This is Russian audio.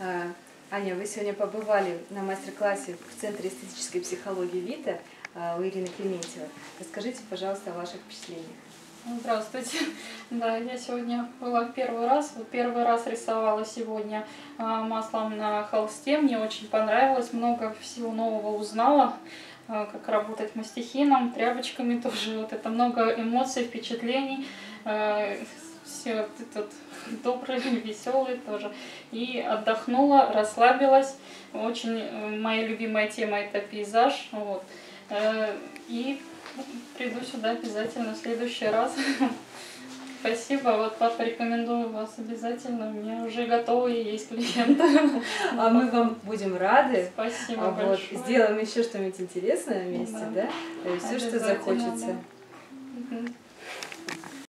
А, Аня, вы сегодня побывали на мастер-классе в Центре эстетической психологии ВИТА а, у Ирины Клементьевой. Расскажите, пожалуйста, о ваших впечатлениях. Здравствуйте. Да, я сегодня была первый раз. Первый раз рисовала сегодня а, маслом на холсте. Мне очень понравилось, много всего нового узнала как работать мастихином, тряпочками тоже. Вот это много эмоций, впечатлений. Все вот этот добрый, веселый тоже. И отдохнула, расслабилась. Очень э, моя любимая тема это пейзаж. Вот. Э, И приду сюда обязательно в следующий раз. Спасибо, вот папа рекомендую вас обязательно. У меня уже готовые есть клиенты. А мы вам будем рады. Спасибо А вот, большое. сделаем еще что-нибудь интересное вместе, Да. да? Все, что захочется. да.